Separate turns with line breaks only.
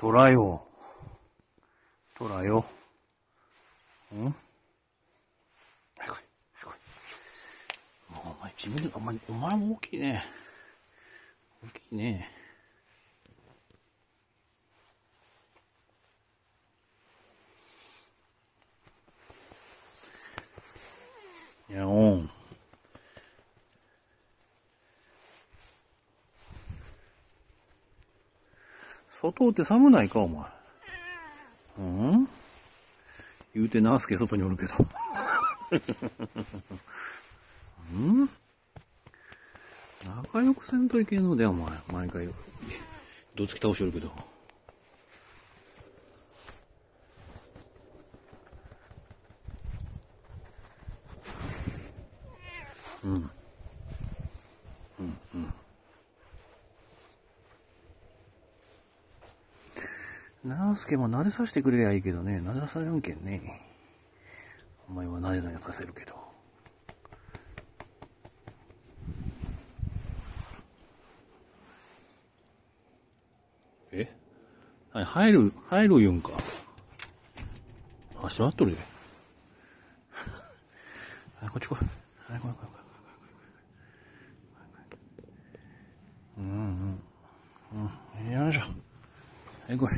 トラよ。トラよ。んはい来い。はい来い。もうお前自分で、お前、お前も大きいね。大きいね。やおん。外って寒ないか、お前。うん？言うてなすけ外におるけど。うん？仲良くせんといけんので、お前。毎回、どつき倒しよるけど。うん。うん、うん。ナースケも撫でさせてくれりゃいいけどね、撫でされんけんね。お前は撫で撫でさせるけど。え？はい、入る、入る言うんか？あ、閉まっとるで。はい、こっち来い。はい、来い来い来い来い来い来い来い。うんうん。うん、よいしょ。はい、来い。